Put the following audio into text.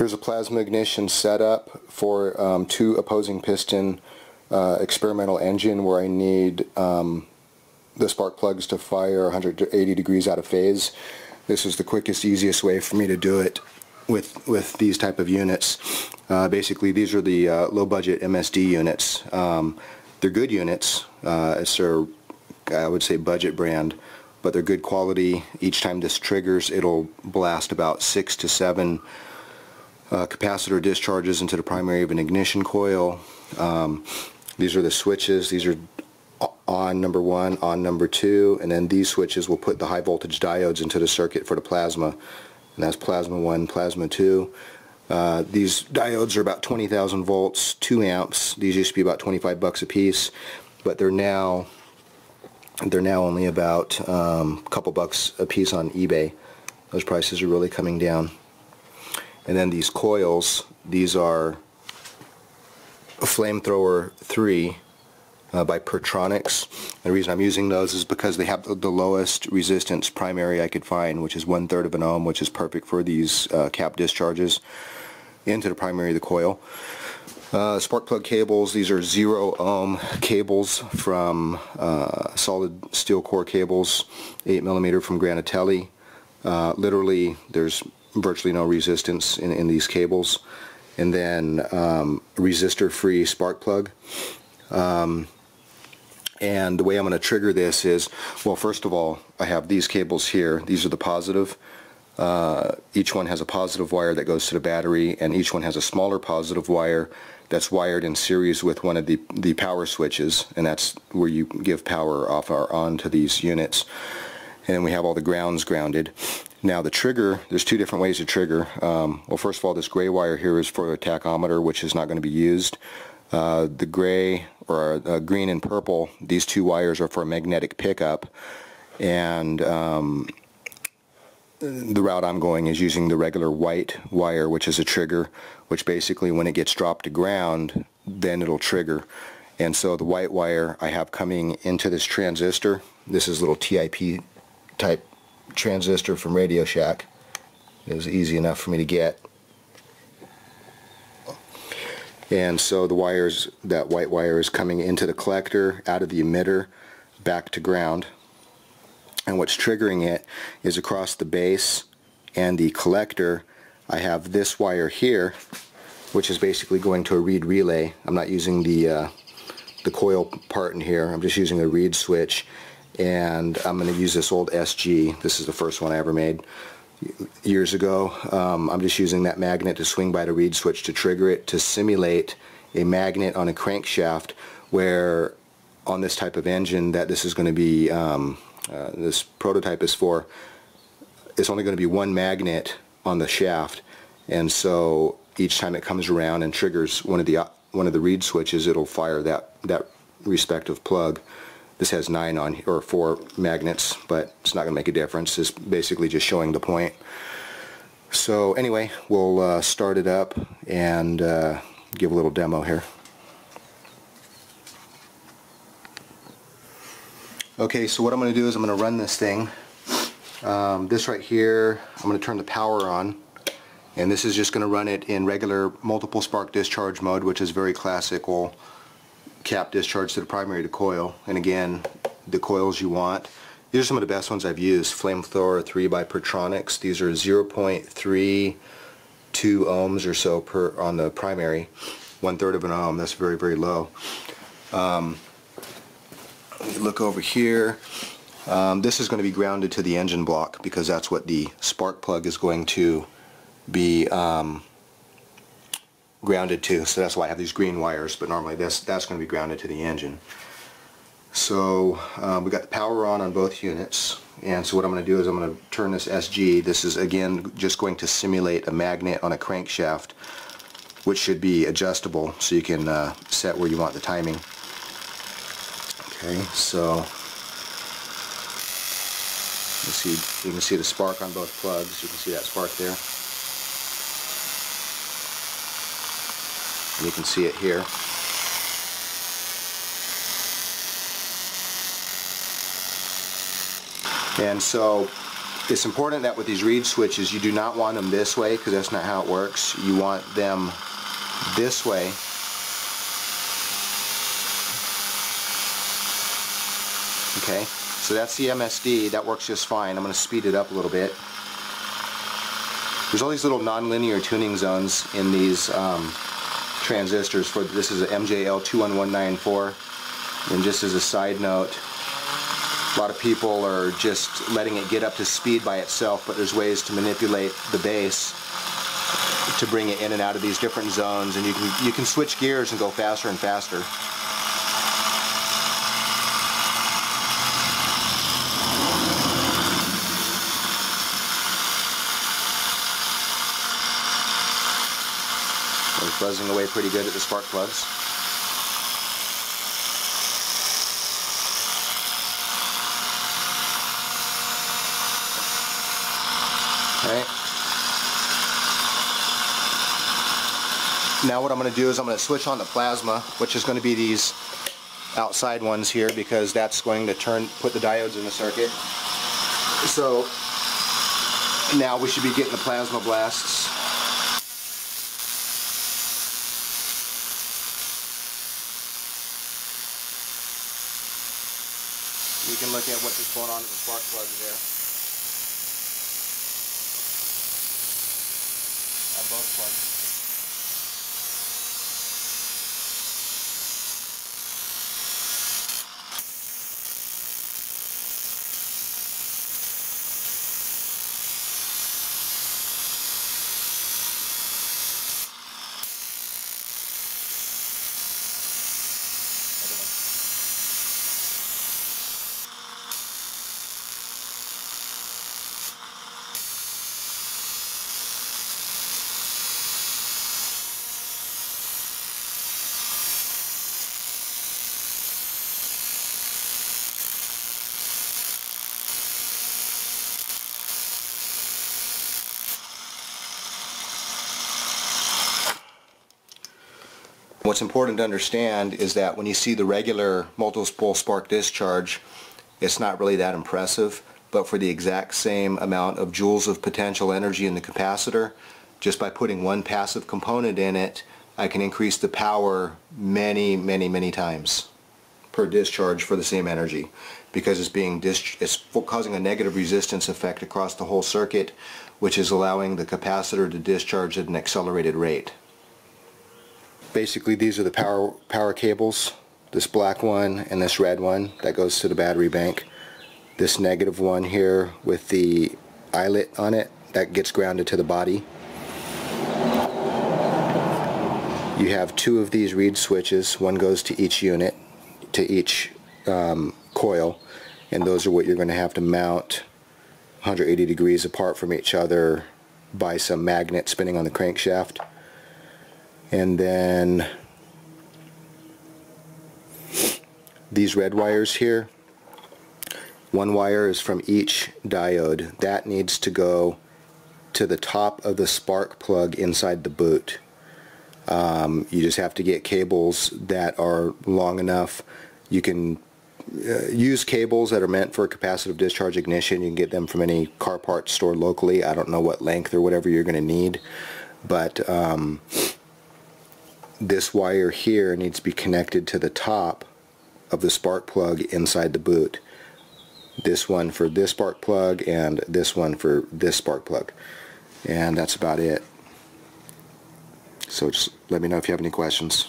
Here's a plasma ignition setup for um, two opposing piston uh, experimental engine where I need um, the spark plugs to fire 180 degrees out of phase. This is the quickest, easiest way for me to do it with with these type of units. Uh, basically, these are the uh, low-budget MSD units. Um, they're good units. Uh, it's I would say, budget brand, but they're good quality. Each time this triggers, it'll blast about six to seven uh, capacitor discharges into the primary of an ignition coil. Um, these are the switches. These are on number one, on number two, and then these switches will put the high voltage diodes into the circuit for the plasma. And that's plasma 1, plasma 2. Uh, these diodes are about 20,000 volts, 2 amps. These used to be about 25 bucks a piece, but they're now they're now only about um, a couple bucks a piece on eBay. Those prices are really coming down. And then these coils, these are a Flamethrower 3 uh, by Pertronix. The reason I'm using those is because they have the, lowest resistance primary I could find, which is one third of an ohm, which is perfect for these uh, cap discharges into the primary of the coil. Uh, spark plug cables, these are zero ohm cables from uh, solid steel core cables, 8 millimeter from Granatelli. Uh, literally, there's virtually no resistance in, in these cables. And then um, resistor-free spark plug. Um, and the way I'm going to trigger this is, well, first of all, I have these cables here. These are the positive. Uh, each one has a positive wire that goes to the battery, and each one has a smaller positive wire that's wired in series with one of the, the power switches, and that's where you give power off or on to these units. And then we have all the grounds grounded. Now the trigger, there's two different ways to trigger. Um, well, first of all, this gray wire here is for a tachometer, which is not going to be used. Uh, the gray or uh, green and purple, these two wires are for a magnetic pickup. And um, the route I'm going is using the regular white wire, which is a trigger, which basically when it gets dropped to ground, then it'll trigger. And so the white wire I have coming into this transistor, this is little TIP type transistor from Radio Shack. It was easy enough for me to get. And so the wires, that white wire is coming into the collector, out of the emitter, back to ground. And what's triggering it is across the base and the collector, I have this wire here, which is basically going to a reed relay. I'm not using the, uh, the coil part in here, I'm just using a reed switch and I'm going to use this old SG. This is the first one I ever made years ago. Um, I'm just using that magnet to swing by the reed switch to trigger it to simulate a magnet on a crankshaft where on this type of engine that this is going to be, um, uh, this prototype is for, it's only going to be one magnet on the shaft and so each time it comes around and triggers one of the one of the reed switches it'll fire that that respective plug. This has nine on or four magnets, but it's not going to make a difference. It's basically just showing the point. So anyway, we'll uh, start it up and uh, give a little demo here. Okay, so what I'm going to do is I'm going to run this thing. Um, this right here, I'm going to turn the power on. And this is just going to run it in regular multiple spark discharge mode, which is very classical cap discharge to the primary to coil and again the coils you want. These are some of the best ones I've used. Flamethrower 3 by Pertronix these are 0.32 ohms or so per on the primary. One third of an ohm. That's very very low. Um, look over here um, this is going to be grounded to the engine block because that's what the spark plug is going to be um, grounded to, so that's why I have these green wires, but normally this, that's going to be grounded to the engine. So um, we got the power on on both units, and so what I'm going to do is I'm going to turn this SG, this is again just going to simulate a magnet on a crankshaft, which should be adjustable so you can uh, set where you want the timing. Okay, so you see, you can see the spark on both plugs, you can see that spark there. You can see it here. And so it's important that with these reed switches you do not want them this way because that's not how it works. You want them this way Okay, so that's the MSD. That works just fine. I'm going to speed it up a little bit. There's all these little nonlinear tuning zones in these um, transistors. For This is an MJL21194. And just as a side note, a lot of people are just letting it get up to speed by itself, but there's ways to manipulate the base to bring it in and out of these different zones, and you can you can switch gears and go faster and faster. Buzzing away pretty good at the spark plugs. Okay. Now what I'm going to do is I'm going to switch on the plasma, which is going to be these outside ones here because that's going to turn, put the diodes in the circuit. So now we should be getting the plasma blasts you can look at what's just going on at the spark plugs there. At both plugs. What's important to understand is that when you see the regular multiple spark discharge, it's not really that impressive, but for the exact same amount of joules of potential energy in the capacitor, just by putting one passive component in it, I can increase the power many, many, many times per discharge for the same energy because it's being it's causing a negative resistance effect across the whole circuit which is allowing the capacitor to discharge at an accelerated rate basically these are the power power cables. This black one and this red one that goes to the battery bank. This negative one here with the eyelet on it that gets grounded to the body. You have two of these reed switches. One goes to each unit to each um, coil and those are what you're going to have to mount 180 degrees apart from each other by some magnet spinning on the crankshaft and then these red wires here one wire is from each diode. That needs to go to the top of the spark plug inside the boot. Um, you just have to get cables that are long enough. You can uh, use cables that are meant for a capacitive discharge ignition. You can get them from any car parts store locally. I don't know what length or whatever you're going to need but um, this wire here needs to be connected to the top of the spark plug inside the boot. This one for this spark plug and this one for this spark plug. And that's about it. So just let me know if you have any questions.